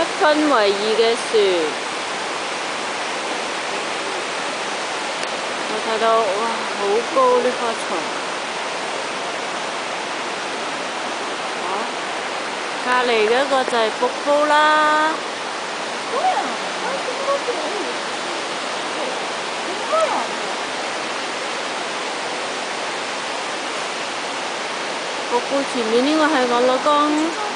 一分为二嘅船，我睇到哇，好高呢棵松，啊，隔篱嗰个就系瀑布啦。瀑布前面呢个系我老公。